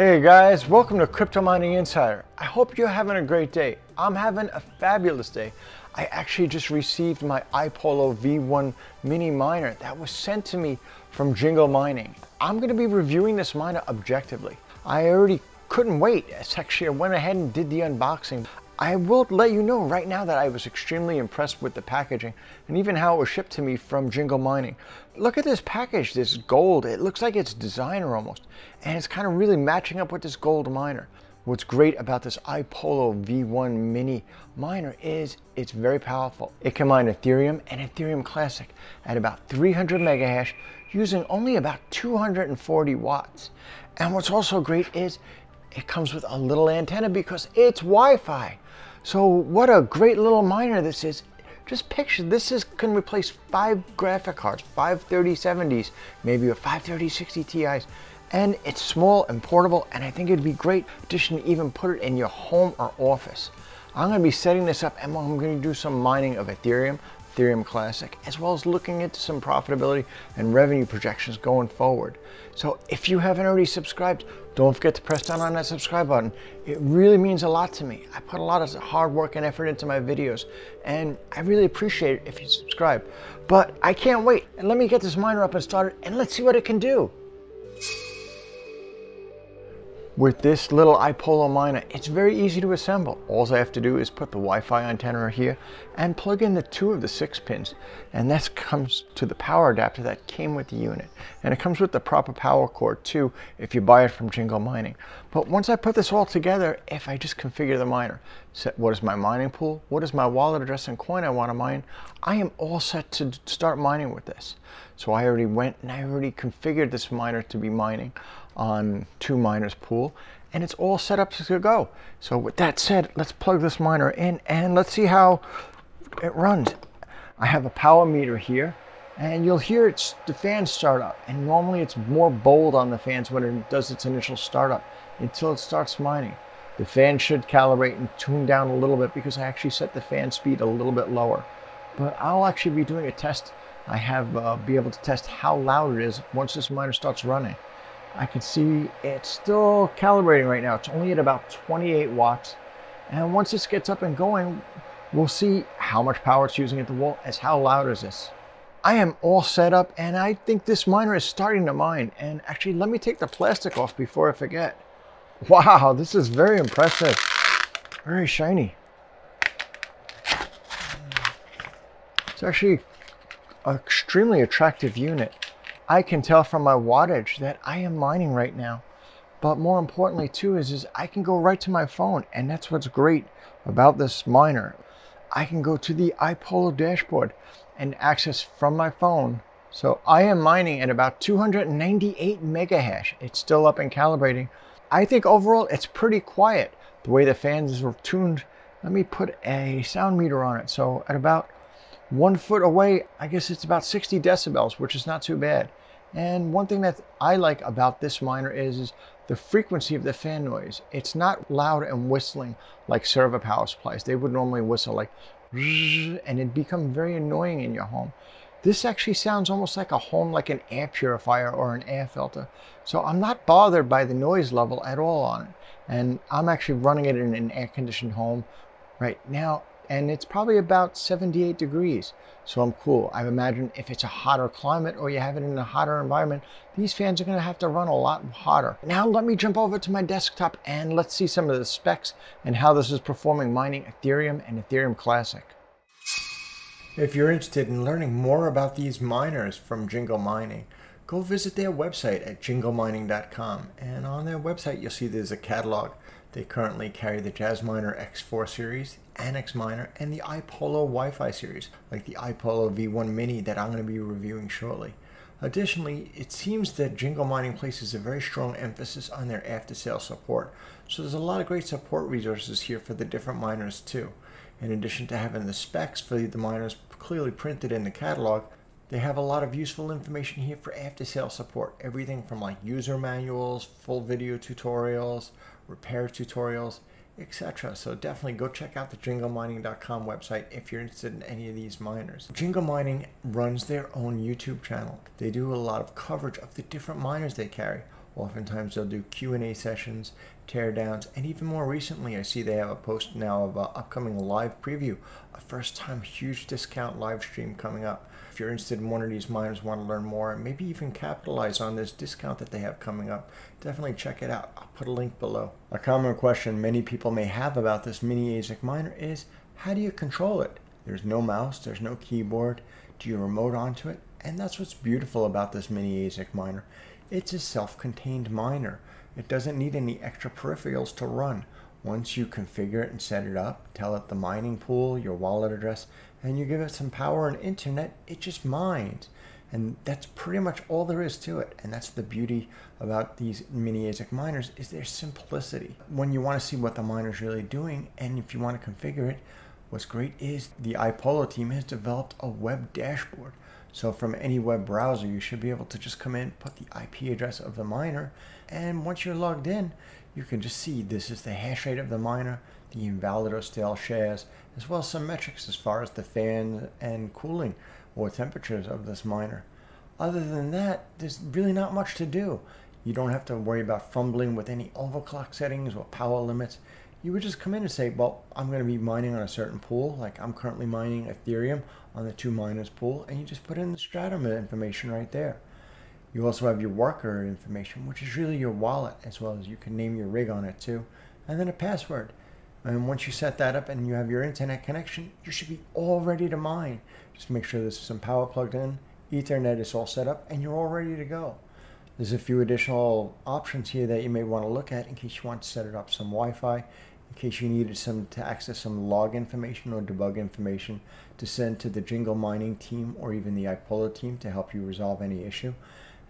Hey guys, welcome to Crypto Mining Insider. I hope you're having a great day. I'm having a fabulous day. I actually just received my iPollo V1 mini miner that was sent to me from Jingle Mining. I'm to be reviewing this miner objectively. I already couldn't wait. It's actually, I went ahead and did the unboxing. I will let you know right now that I was extremely impressed with the packaging and even how it was shipped to me from Jingle Mining. Look at this package, this gold. It looks like it's designer almost. And it's kind of really matching up with this gold miner. What's great about this iPollo V1 mini miner is it's very powerful. It can mine Ethereum and Ethereum Classic at about 300 megahash using only about 240 watts. And what's also great is it comes with a little antenna because it's Wi-Fi. So what a great little miner this is. Just picture, this is can replace five graphic cards, five 3070s, maybe a 53060 Ti's. And it's small and portable, and I think it'd be great addition to even put it in your home or office. I'm gonna be setting this up and I'm gonna do some mining of Ethereum, Ethereum Classic, as well as looking into some profitability and revenue projections going forward. So if you haven't already subscribed, don't forget to press down on that subscribe button. It really means a lot to me. I put a lot of hard work and effort into my videos, and I really appreciate it if you subscribe. But I can't wait. And let me get this miner up and started, and let's see what it can do. With this little iPollo miner, it's very easy to assemble. All I have to do is put the Wi-Fi antenna here and plug in the two of the six pins. And that comes to the power adapter that came with the unit. And it comes with the proper power cord too if you buy it from Jingle Mining. But once I put this all together, if I just configure the miner, set what is my mining pool, what is my wallet address and coin I want to mine, I am all set to start mining with this. So I already went and I already configured this miner to be mining on two miners pool and it's all set up to go. So with that said, let's plug this miner in and let's see how it runs. I have a power meter here and you'll hear it's the fans start up and normally it's more bold on the fans when it does its initial startup until it starts mining. The fan should calibrate and tune down a little bit because I actually set the fan speed a little bit lower. But I'll actually be doing a test. I have uh, be able to test how loud it is once this miner starts running. I can see it's still calibrating right now. It's only at about 28 watts. And once this gets up and going, we'll see how much power it's using at the wall as how loud is this. I am all set up and I think this miner is starting to mine. And actually, let me take the plastic off before I forget. Wow, this is very impressive. Very shiny. It's actually an extremely attractive unit. I can tell from my wattage that I am mining right now. But more importantly too is, is I can go right to my phone and that's what's great about this miner. I can go to the iPollo dashboard and access from my phone. So I am mining at about 298 megahash. It's still up and calibrating. I think overall it's pretty quiet. The way the fans are tuned, let me put a sound meter on it. So at about one foot away, I guess it's about 60 decibels, which is not too bad. And one thing that I like about this miner is, is the frequency of the fan noise. It's not loud and whistling like server power supplies. They would normally whistle like and it'd become very annoying in your home. This actually sounds almost like a home, like an air purifier or an air filter. So I'm not bothered by the noise level at all on it. And I'm actually running it in an air conditioned home right now and it's probably about 78 degrees. So I'm cool. I imagine if it's a hotter climate or you have it in a hotter environment, these fans are gonna have to run a lot hotter. Now let me jump over to my desktop and let's see some of the specs and how this is performing mining Ethereum and Ethereum Classic. If you're interested in learning more about these miners from Jingle Mining, go visit their website at jinglemining.com. And on their website, you'll see there's a catalog. They currently carry the Jasminer X4 series, Anex Miner, and the iPollo Wi-Fi series, like the iPollo V1 Mini that I'm going to be reviewing shortly. Additionally, it seems that Jingle Mining places a very strong emphasis on their after-sales support, so there's a lot of great support resources here for the different miners too. In addition to having the specs for the miners clearly printed in the catalog, they have a lot of useful information here for after sales support. Everything from like user manuals, full video tutorials, repair tutorials, etc. So definitely go check out the jinglemining.com website if you're interested in any of these miners. Jingle Mining runs their own YouTube channel. They do a lot of coverage of the different miners they carry. Oftentimes they'll do Q&A sessions, teardowns, and even more recently I see they have a post now of an upcoming live preview, a first time huge discount live stream coming up. If you're interested in one of these miners, want to learn more, and maybe even capitalize on this discount that they have coming up, definitely check it out. I'll put a link below. A common question many people may have about this mini ASIC miner is, how do you control it? There's no mouse, there's no keyboard. Do you remote onto it? And that's what's beautiful about this mini ASIC miner. It's a self-contained miner. It doesn't need any extra peripherals to run. Once you configure it and set it up, tell it the mining pool, your wallet address, and you give it some power and internet, it just mines. And that's pretty much all there is to it. And that's the beauty about these mini ASIC miners is their simplicity. When you want to see what the miner's really doing, and if you want to configure it, what's great is the iPollo team has developed a web dashboard. So from any web browser, you should be able to just come in, put the IP address of the miner, and once you're logged in, you can just see this is the hash rate of the miner, the invalid or stale shares, as well as some metrics as far as the fan and cooling or temperatures of this miner. Other than that, there's really not much to do. You don't have to worry about fumbling with any overclock settings or power limits. You would just come in and say, well, I'm going to be mining on a certain pool, like I'm currently mining Ethereum on the two miners pool, and you just put in the stratum information right there. You also have your worker information, which is really your wallet, as well as you can name your rig on it too, and then a password. And once you set that up and you have your internet connection, you should be all ready to mine. Just make sure there's some power plugged in, Ethernet is all set up, and you're all ready to go. There's a few additional options here that you may want to look at in case you want to set it up some Wi-Fi, in case you needed some to access some log information or debug information to send to the Jingle mining team or even the iPollo team to help you resolve any issue.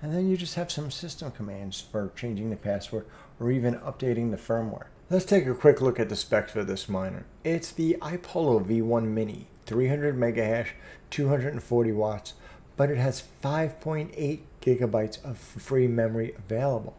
And then you just have some system commands for changing the password or even updating the firmware. Let's take a quick look at the specs for this miner. It's the iPolo V1 Mini, 300 megahash, 240 watts, but it has 5.8 gigabytes of free memory available.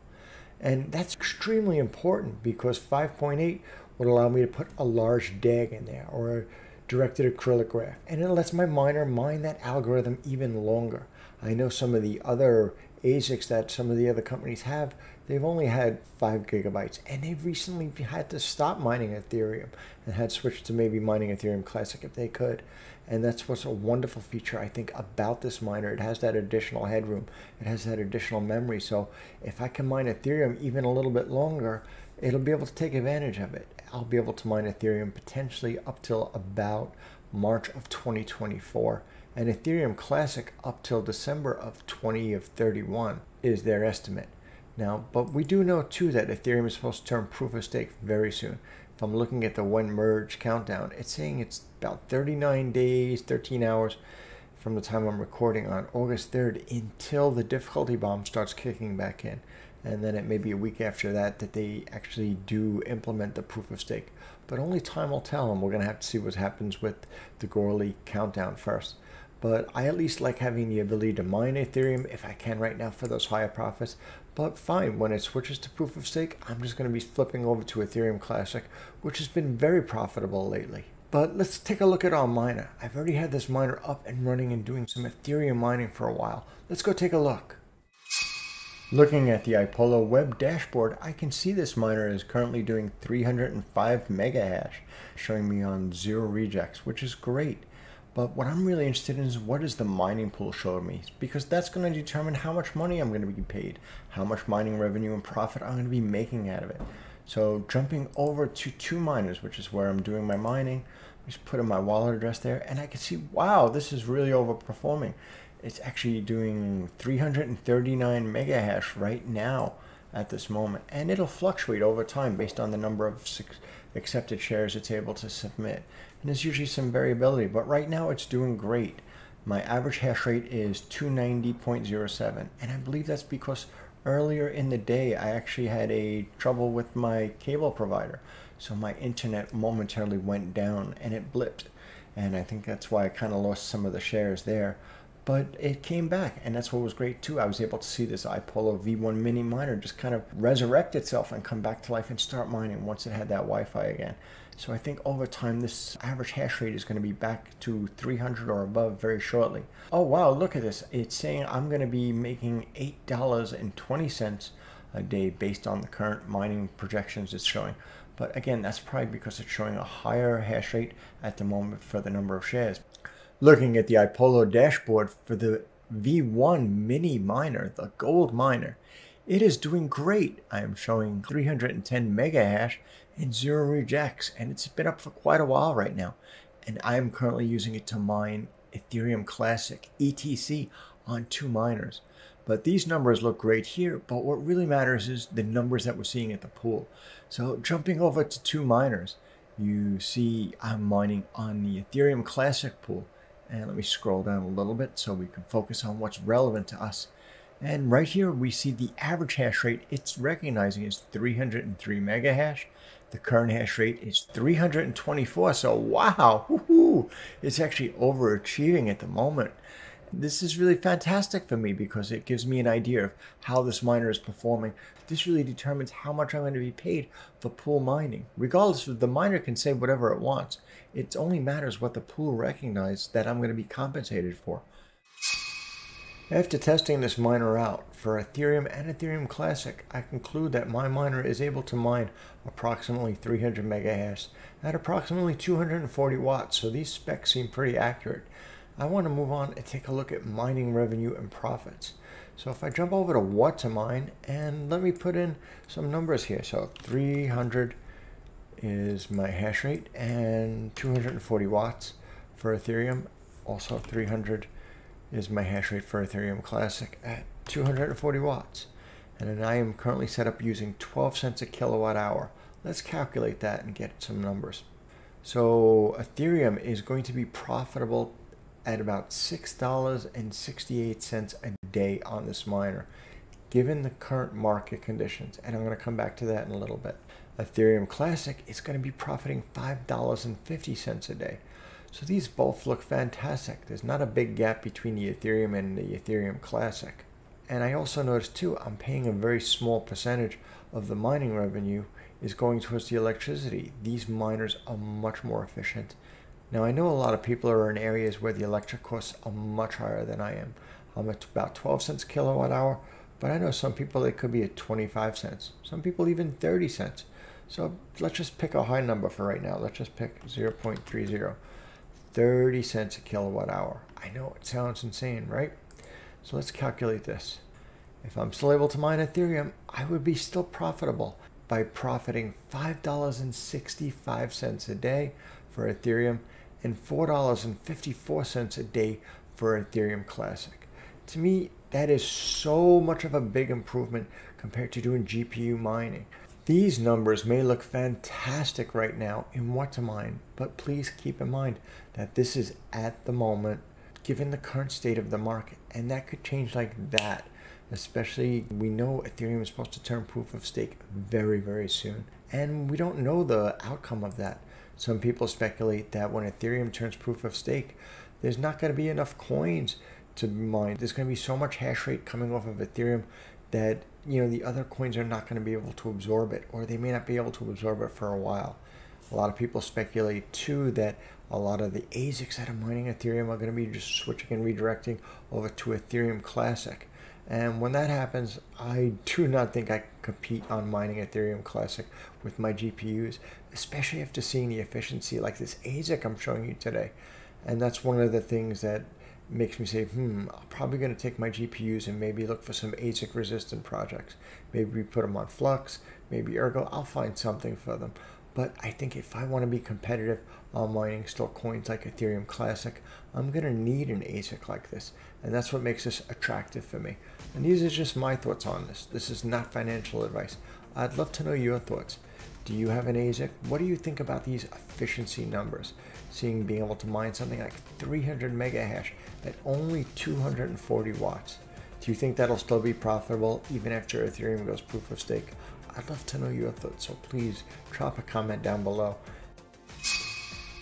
And that's extremely important because 5.8 would allow me to put a large DAG in there or a directed acyclic graph. And it lets my miner mine that algorithm even longer. I know some of the other ASICs that some of the other companies have, they've only had five gigabytes, and they've recently had to stop mining Ethereum and had switched to maybe mining Ethereum Classic if they could. And that's what's a wonderful feature I think about this miner. It has that additional headroom. It has that additional memory. So if I can mine Ethereum even a little bit longer, it'll be able to take advantage of it. I'll be able to mine Ethereum potentially up till about March of 2024 and Ethereum Classic up till December of 20 of 31 is their estimate. Now, but we do know too that Ethereum is supposed to turn proof of stake very soon. If I'm looking at the when merge countdown, it's saying it's about 39 days, 13 hours from the time I'm recording on August 3rd until the difficulty bomb starts kicking back in. And then it may be a week after that that they actually do implement the proof of stake. But only time will tell, and we're going to have to see what happens with the Goerli countdown first but I at least like having the ability to mine Ethereum if I can right now for those higher profits. But fine, when it switches to proof of stake, I'm just going to be flipping over to Ethereum Classic, which has been very profitable lately. But let's take a look at our miner. I've already had this miner up and running and doing some Ethereum mining for a while. Let's go take a look. Looking at the iPollo web dashboard, I can see this miner is currently doing 305 mega hash, showing me on zero rejects, which is great. But what I'm really interested in is what does the mining pool show me? Because that's going to determine how much money I'm going to be paid, how much mining revenue and profit I'm going to be making out of it. So jumping over to two miners, which is where I'm doing my mining, just put in my wallet address there, and I can see, wow, this is really overperforming. It's actually doing 339 mega hash right now at this moment, and it'll fluctuate over time based on the number of accepted shares it's able to submit and there's usually some variability, but right now it's doing great. My average hash rate is 290.07, and I believe that's because earlier in the day I actually had a trouble with my cable provider. So my internet momentarily went down and it blipped. And I think that's why I kind of lost some of the shares there. But it came back, and that's what was great too. I was able to see this iPollo V1 mini miner just kind of resurrect itself and come back to life and start mining once it had that Wi Fi again. So I think over time, this average hash rate is going to be back to 300 or above very shortly. Oh, wow, look at this. It's saying I'm going to be making $8.20 a day based on the current mining projections it's showing. But again, that's probably because it's showing a higher hash rate at the moment for the number of shares. Looking at the iPollo dashboard for the V1 mini miner, the gold miner, it is doing great. I am showing 310 mega hash and zero rejects, and it's been up for quite a while right now. And I am currently using it to mine Ethereum Classic, ETC, on two miners. But these numbers look great here, but what really matters is the numbers that we're seeing at the pool. So jumping over to two miners, you see I'm mining on the Ethereum Classic pool. And let me scroll down a little bit so we can focus on what's relevant to us. And right here, we see the average hash rate it's recognizing is 303 mega hash. The current hash rate is 324. So wow, it's actually overachieving at the moment. This is really fantastic for me because it gives me an idea of how this miner is performing. This really determines how much I'm going to be paid for pool mining. Regardless, the miner can say whatever it wants. It only matters what the pool recognizes that I'm going to be compensated for. After testing this miner out for Ethereum and Ethereum Classic, I conclude that my miner is able to mine approximately 300 megahash at approximately 240 watts, so these specs seem pretty accurate. I want to move on and take a look at mining revenue and profits. So if I jump over to what to mine and let me put in some numbers here. So 300 is my hash rate and 240 watts for Ethereum. Also 300 is my hash rate for Ethereum Classic at 240 watts. And I am currently set up using 12 cents a kilowatt hour. Let's calculate that and get some numbers. So Ethereum is going to be profitable at about $6.68 a day on this miner, given the current market conditions. And I'm going to come back to that in a little bit. Ethereum Classic is going to be profiting $5.50 a day. So these both look fantastic. There's not a big gap between the Ethereum and the Ethereum Classic. And I also noticed too, I'm paying a very small percentage of the mining revenue is going towards the electricity. These miners are much more efficient. Now I know a lot of people are in areas where the electric costs are much higher than I am. I'm at about 12 cents kilowatt hour, but I know some people it could be at 25 cents. Some people even 30 cents. So let's just pick a high number for right now. Let's just pick 0.30. 30 cents a kilowatt hour. I know it sounds insane, right? So let's calculate this. If I'm still able to mine Ethereum, I would be still profitable by profiting $5.65 a day for Ethereum and $4.54 a day for Ethereum Classic. To me, that is so much of a big improvement compared to doing GPU mining. These numbers may look fantastic right now in what to mine, but please keep in mind that this is at the moment, given the current state of the market, and that could change like that. Especially, we know Ethereum is supposed to turn proof of stake very, very soon, and we don't know the outcome of that. Some people speculate that when Ethereum turns proof of stake, there's not going to be enough coins to mine. There's going to be so much hash rate coming off of Ethereum that you know the other coins are not going to be able to absorb it or they may not be able to absorb it for a while a lot of people speculate too that a lot of the ASICs that are mining Ethereum are going to be just switching and redirecting over to Ethereum Classic. And when that happens, I do not think I can compete on mining Ethereum Classic with my GPUs, especially after seeing the efficiency like this ASIC I'm showing you today. And that's one of the things that makes me say, hmm, I'm probably going to take my GPUs and maybe look for some ASIC resistant projects. Maybe we put them on Flux, maybe Ergo. I'll find something for them. But I think if I want to be competitive on mining still coins like Ethereum Classic, I'm going to need an ASIC like this. And that's what makes this attractive for me. And these are just my thoughts on this. This is not financial advice. I'd love to know your thoughts. Do you have an ASIC? What do you think about these efficiency numbers? Seeing being able to mine something like 300 mega hash at only 240 watts. Do you think that'll still be profitable even after Ethereum goes proof of stake? I'd love to know your thoughts, so please drop a comment down below.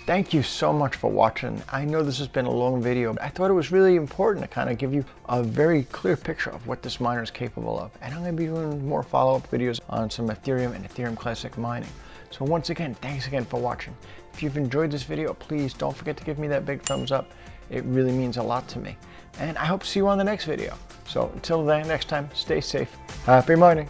Thank you so much for watching. I know this has been a long video, but I thought it was really important to kind of give you a very clear picture of what this miner is capable of. And I'm to be doing more follow-up videos on some Ethereum and Ethereum Classic mining. So once again, thanks again for watching. If you've enjoyed this video, please don't forget to give me that big thumbs up. It really means a lot to me. And I hope to see you on the next video. So until then, next time, stay safe. Happy mining.